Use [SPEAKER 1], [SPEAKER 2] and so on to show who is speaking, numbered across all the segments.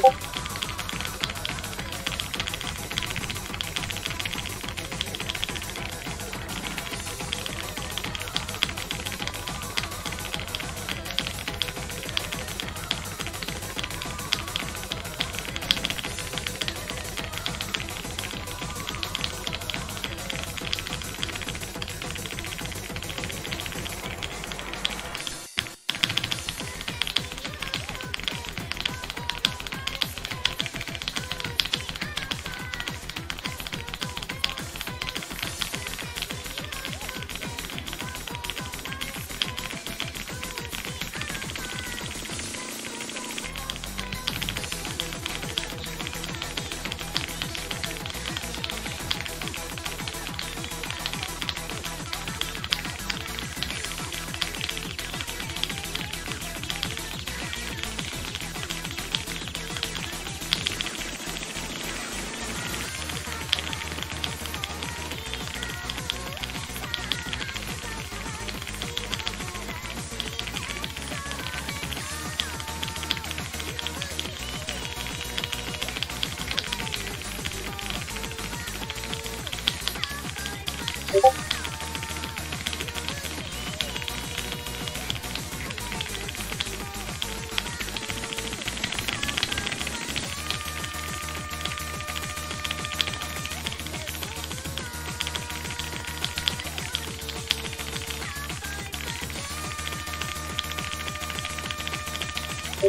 [SPEAKER 1] 고맙습니다.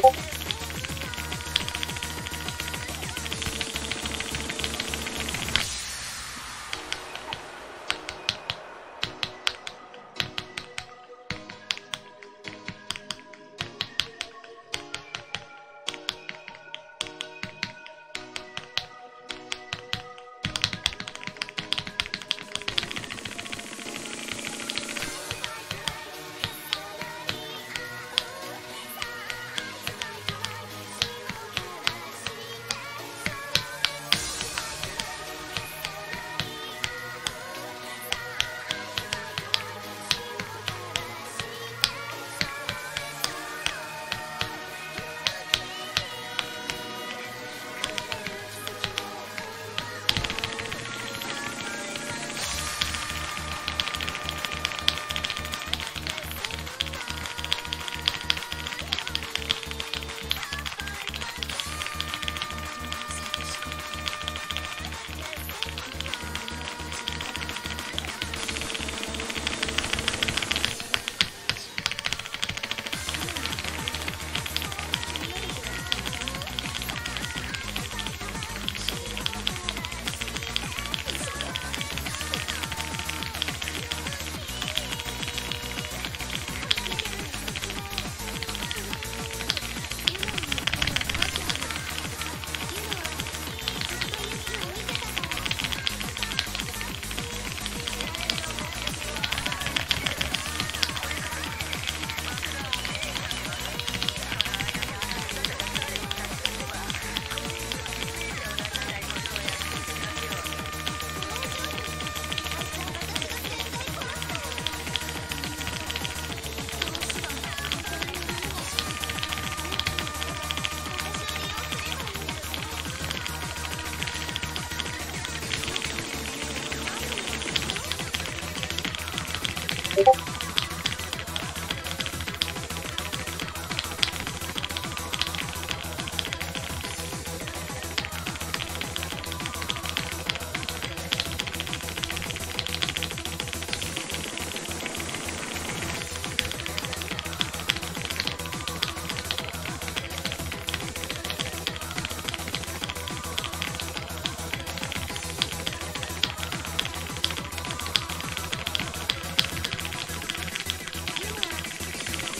[SPEAKER 1] ここ。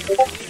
[SPEAKER 2] Thank you.